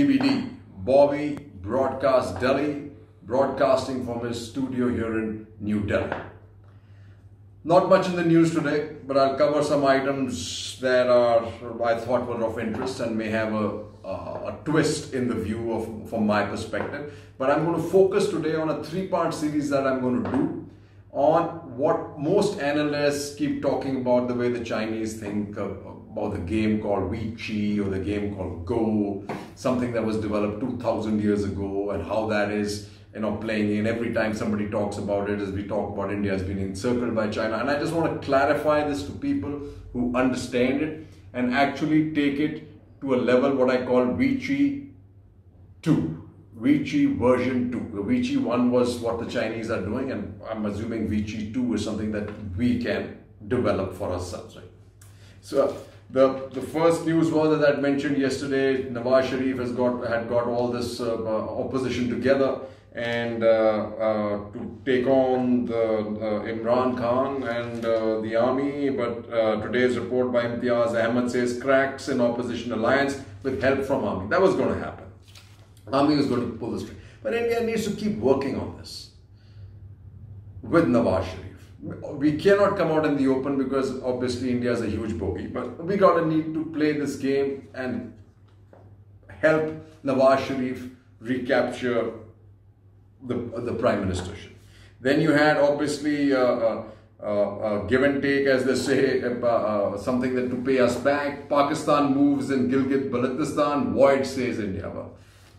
BBD, Bobby Broadcast Delhi, broadcasting from his studio here in New Delhi. Not much in the news today, but I'll cover some items that are I thought were of interest and may have a, a, a twist in the view of from my perspective. But I'm going to focus today on a three-part series that I'm going to do on what most analysts keep talking about the way the Chinese think about the game called Wei Chi or the game called Go, something that was developed 2000 years ago, and how that is you know playing in every time somebody talks about it as we talk about India has been encircled by China. And I just want to clarify this to people who understand it and actually take it to a level what I call Wei Chi 2 Wei Chi version 2. The Wei 1 was what the Chinese are doing, and I'm assuming Wei Chi 2 is something that we can develop for ourselves. Right? So the the first news was that I mentioned yesterday. Nawaz Sharif has got had got all this uh, uh, opposition together and uh, uh, to take on the uh, Imran Khan and uh, the army. But today's report by Imtiaz Ahmed says cracks in opposition alliance with help from army. That was going to happen. Army is going to pull the string. But India needs to keep working on this with Nawaz Sharif. We cannot come out in the open because obviously India is a huge bogey, but we got to need to play this game and help Nawaz Sharif recapture the, the prime ministership. Then you had obviously uh, uh, uh, uh, give and take, as they say, uh, uh, something that to pay us back. Pakistan moves in Gilgit Baltistan, void says India.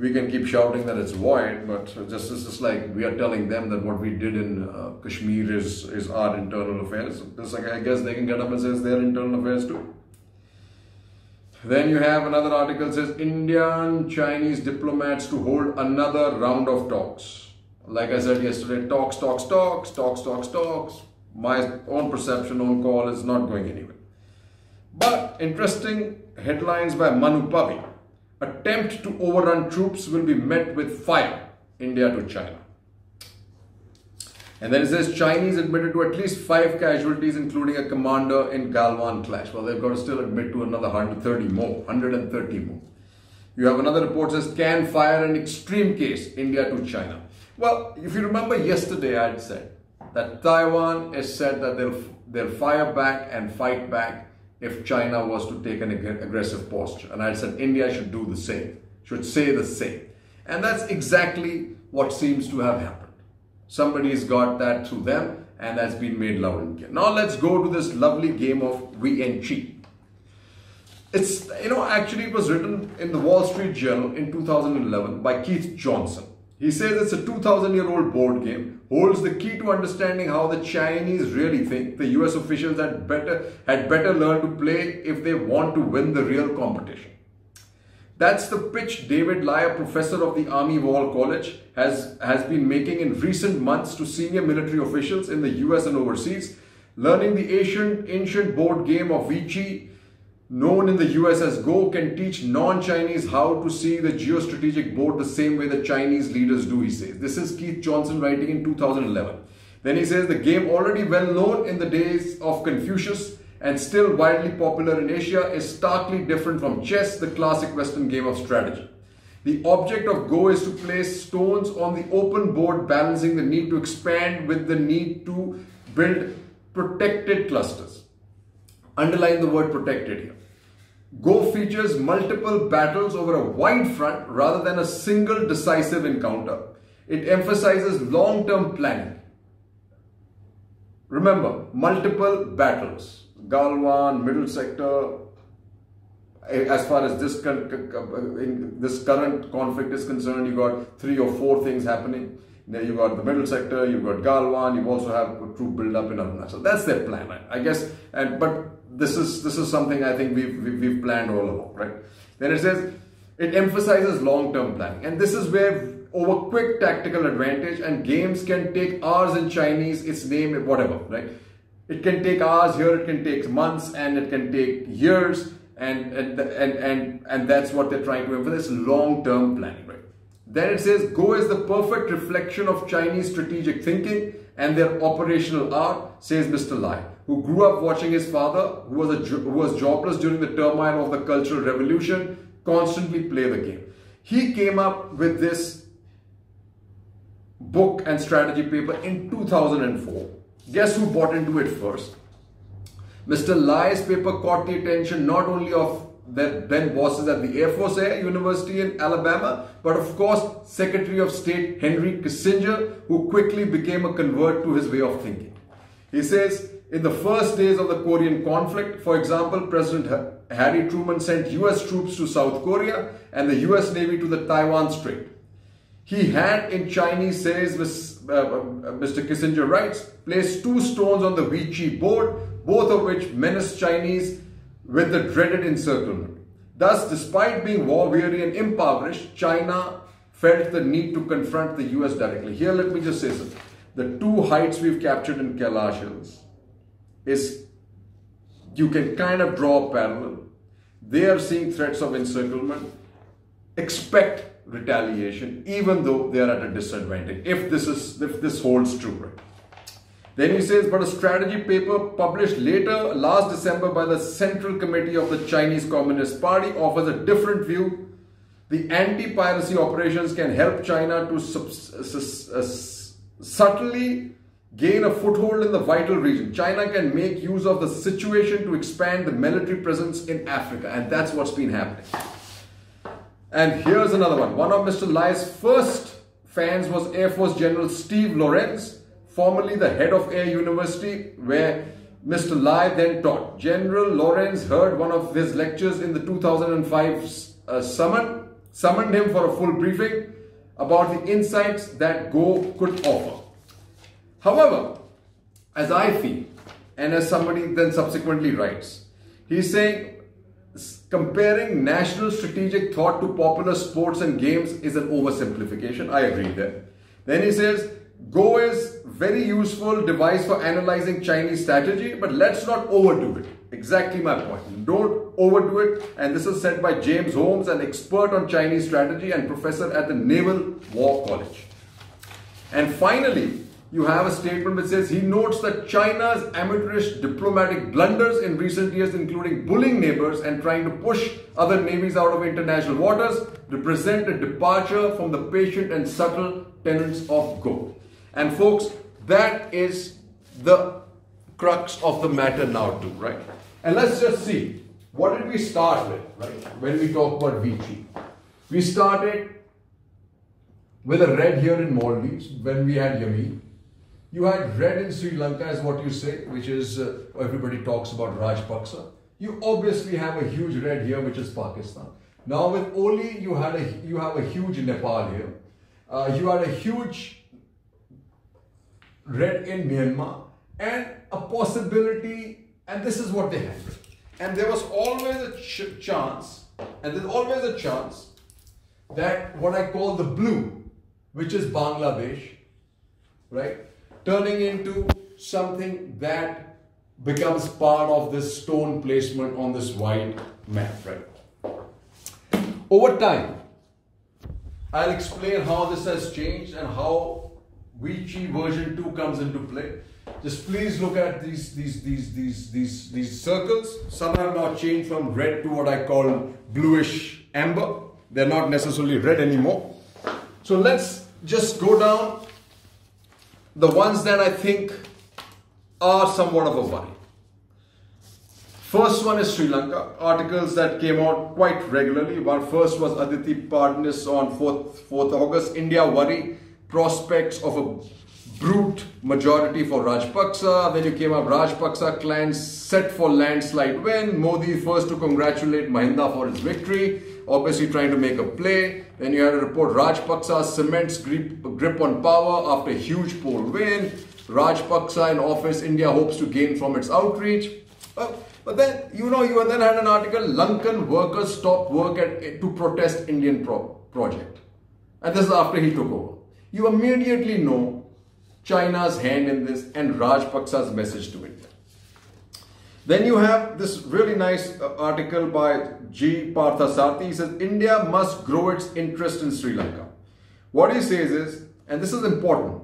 We can keep shouting that it's void, but just it's just like we are telling them that what we did in uh, Kashmir is is our internal affairs. Just like I guess they can get up and say it's their internal affairs too. Then you have another article says Indian Chinese diplomats to hold another round of talks. Like I said yesterday, talks, talks, talks, talks, talks, talks. My own perception, own call is not going anywhere. But interesting headlines by Manu Pubby attempt to overrun troops will be met with fire, India to China. And then it says Chinese admitted to at least five casualties, including a commander in Galwan clash. Well, they've got to still admit to another 130 more, 130 more. You have another report says can fire an extreme case, India to China. Well, if you remember yesterday, I had said that Taiwan has said that they'll they'll fire back and fight back if China was to take an aggressive posture. And I said India should do the same, should say the same. And that's exactly what seems to have happened. Somebody's got that through them and that's been made loud and clear. Now let's go to this lovely game of Wei and Chi. It's, you know, actually it was written in the Wall Street Journal in 2011 by Keith Johnson. He says it's a 2000 year old board game, holds the key to understanding how the Chinese really think. The US officials had better, had better learn to play if they want to win the real competition. That's the pitch David Lai, professor of the Army War College, has, has been making in recent months to senior military officials in the US and overseas. Learning the ancient, ancient board game of Wei Chi known in the US as Go, can teach non-Chinese how to see the geostrategic board the same way the Chinese leaders do, he says. This is Keith Johnson writing in 2011. Then he says the game already well known in the days of Confucius and still widely popular in Asia is starkly different from chess, the classic Western game of strategy. The object of Go is to place stones on the open board balancing the need to expand with the need to build protected clusters. Underline the word protected here. Go features multiple battles over a wide front rather than a single decisive encounter. It emphasizes long-term planning. Remember, multiple battles. Galwan, middle sector, as far as this, this current conflict is concerned, you got three or four things happening. Then you got the middle sector, you've got Galwan, you also have a troop build up in Arunachal. That's their plan, I guess. And but this is this is something I think we've, we've planned all along, right? Then it says it emphasizes long-term planning, and this is where over quick tactical advantage and games can take hours in Chinese, its name, whatever, right? It can take hours here, it can take months, and it can take years, and and and and, and that's what they're trying to emphasize long-term planning, right? Then it says Go is the perfect reflection of Chinese strategic thinking and their operational art, says Mr. Lai who grew up watching his father, who was, a, who was jobless during the turmoil of the Cultural Revolution, constantly play the game. He came up with this book and strategy paper in 2004. Guess who bought into it first? Mr. Lai's paper caught the attention not only of the then bosses at the Air Force Air University in Alabama, but of course Secretary of State Henry Kissinger, who quickly became a convert to his way of thinking. He says, in the first days of the Korean conflict, for example, President Harry Truman sent US troops to South Korea and the US Navy to the Taiwan Strait. He had, in Chinese says uh, uh, Mr. Kissinger writes, placed two stones on the Vichy board, both of which menaced Chinese with the dreaded encirclement. Thus, despite being war-weary and impoverished, China felt the need to confront the US directly. Here, let me just say something. The two heights we've captured in Kailash Hills is, you can kind of draw a parallel. They are seeing threats of encirclement. Expect retaliation, even though they are at a disadvantage, if this is if this holds true, right? Then he says, but a strategy paper published later last December by the Central Committee of the Chinese Communist Party offers a different view. The anti-piracy operations can help China to uh, subtly gain a foothold in the vital region. China can make use of the situation to expand the military presence in Africa. And that's what's been happening. And here's another one. One of Mr. Lai's first fans was Air Force General Steve Lorenz, formerly the head of Air University, where Mr. Lai then taught. General Lorenz heard one of his lectures in the 2005 uh, summon, summoned him for a full briefing about the insights that Go could offer. However, as I feel, and as somebody then subsequently writes, he's saying comparing national strategic thought to popular sports and games is an oversimplification. I agree there. Then he says, Go is very useful device for analyzing Chinese strategy, but let's not overdo it. Exactly my point. Don't overdo it. And this is said by James Holmes, an expert on Chinese strategy and professor at the Naval War College. And finally, you have a statement which says he notes that China's amateurish diplomatic blunders in recent years, including bullying neighbors and trying to push other navies out of international waters, represent a departure from the patient and subtle tenets of Go. And folks, that is the crux of the matter now too, right? And let's just see, what did we start with, right? When we talk about Vichy. We started with a red here in Maldives when we had Yameen. You had red in Sri Lanka as what you say, which is, uh, everybody talks about Rajapaksa. You obviously have a huge red here, which is Pakistan. Now with Oli, you had a you have a huge Nepal here. Uh, you had a huge red in Myanmar and a possibility, and this is what they had. And there was always a ch chance, and there's always a chance that what I call the blue, which is Bangladesh, right, turning into something that becomes part of this stone placement on this white map, right? Over time, I'll explain how this has changed and how Vichy version 2 comes into play. Just please look at these, these, these, these, these, these circles. Some have now changed from red to what I call bluish amber. They're not necessarily red anymore. So let's just go down the ones that I think are somewhat of a worry. First one is Sri Lanka. Articles that came out quite regularly. One first was Aditi Phadnis on 4th, 4th August. India worry prospects of a brute majority for Rajapaksa. Then you came up Rajapaksa clan set for landslide win. Modi first to congratulate Mahinda for his victory. Obviously trying to make a play. Then you had a report Rajapaksa cements grip, grip on power after huge poll win. Rajapaksa in office, India hopes to gain from its outreach. Uh, but then, you know, you then had an article, Lankan workers stop work at, to protest Indian pro project. And this is after he took over you immediately know China's hand in this and Rajapaksa's message to India. Then you have this really nice uh, article by G. Parthasarathy. He says, India must grow its interest in Sri Lanka. What he says is, and this is important,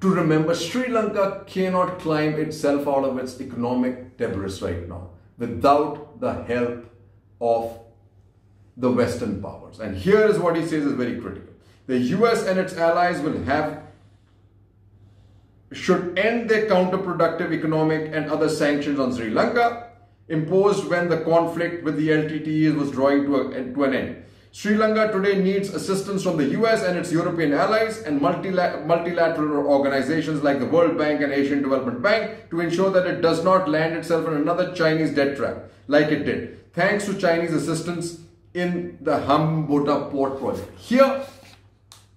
to remember Sri Lanka cannot climb itself out of its economic debris right now without the help of the Western powers. And here is what he says is very critical. The US and its allies will have should end their counterproductive economic and other sanctions on Sri Lanka imposed when the conflict with the LTTE was drawing to, a, to an end. Sri Lanka today needs assistance from the US and its European allies and multilateral organizations like the World Bank and Asian Development Bank to ensure that it does not land itself in another Chinese debt trap like it did, thanks to Chinese assistance in the Hambantota port project. Here,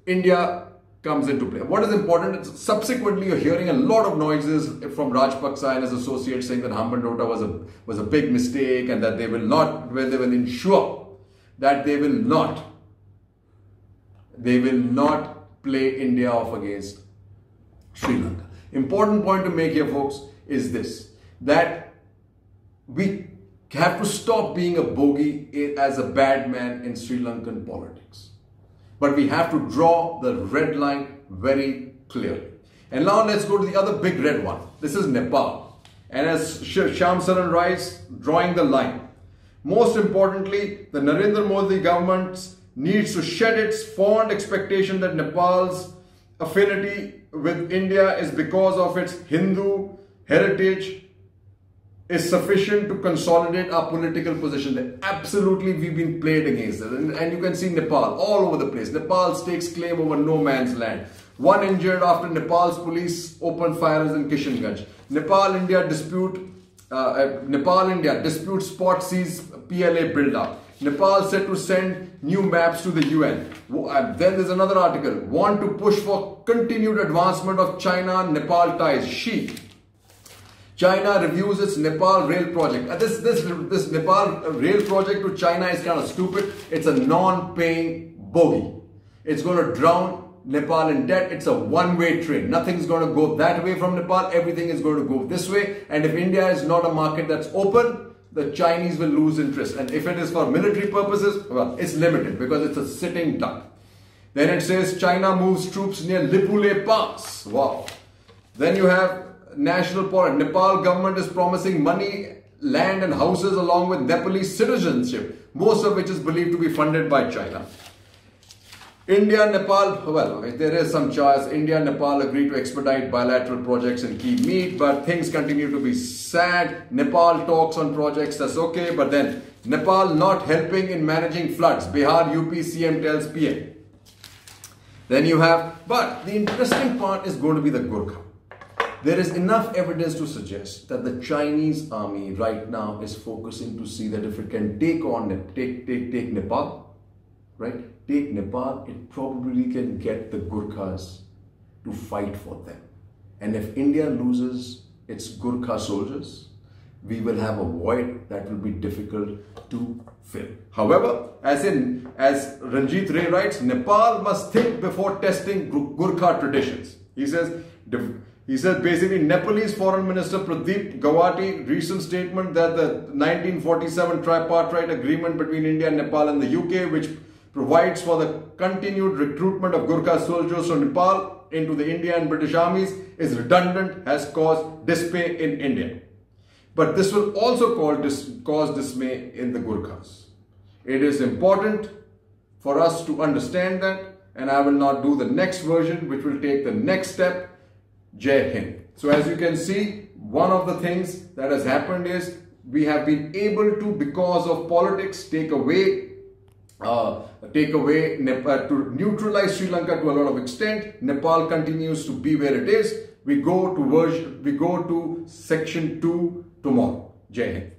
India comes into play. What is important is subsequently you're hearing a lot of noises from Rajapaksa and his associates saying that Hambantota was a was a big mistake and that they will not, where they will ensure that they will not, they will not play India off against Sri Lanka. Important point to make here, folks, is this that we have to stop being a bogey as a bad man in Sri Lankan politics. But we have to draw the red line very clearly. And now let's go to the other big red one. This is Nepal. And as Shyam Saran writes, drawing the line. Most importantly, the Narendra Modi government needs to shed its fond expectation that Nepal's affinity with India is because of its Hindu heritage is sufficient to consolidate our political position. Absolutely, we've been played against it. And, and, you can see Nepal all over the place. Nepal stakes claim over no man's land. One injured after Nepal's police opened fires in Kishanganj. Nepal-India dispute, uh, uh, Nepal-India dispute spot sees PLA build-up. Nepal said to send new maps to the UN. Uh, then there's another article. Want to push for continued advancement of China-Nepal ties. She China reviews its Nepal rail project. Uh, this, this, this Nepal rail project to China is kind of stupid. It's a non-paying bogey. It's going to drown Nepal in debt. It's a one-way train. Nothing's going to go that way from Nepal. Everything is going to go this way. And if India is not a market that's open, the Chinese will lose interest. And if it is for military purposes, well, it's limited because it's a sitting duck. Then it says China moves troops near Lipulekh Pass. Wow. Then you have national policy. Nepal government is promising money, land and houses along with Nepalese citizenship, most of which is believed to be funded by China. India, Nepal, well, there is some choice. India, Nepal agree to expedite bilateral projects and keep meet, but things continue to be sad. Nepal talks on projects, that's okay, but then Nepal not helping in managing floods. Bihar UP CM tells PM. Then you have, but the interesting part is going to be the Gurkha. There is enough evidence to suggest that the Chinese army right now is focusing to see that if it can take on, take, take, take Nepal, right? Take Nepal, it probably can get the Gurkhas to fight for them. And if India loses its Gurkha soldiers, we will have a void that will be difficult to fill. However, as in as Ranjit Rae writes, Nepal must think before testing Gurkha traditions. He says he said basically Nepalese Foreign Minister Pradeep Gyawali recent statement that the 1947 tripartite agreement between India and Nepal and the UK which provides for the continued recruitment of Gurkha soldiers from Nepal into the Indian and British armies is redundant has caused dismay in India. But this will also cause dismay in the Gurkhas. It is important for us to understand that and I will not do the next version which will take the next step Jai Hind. So as you can see, one of the things that has happened is we have been able to, because of politics, take away uh, take away Nepal to neutralize Sri Lanka to a lot of extent. Nepal continues to be where it is. We go to version, we go to section two tomorrow. Jai Hind.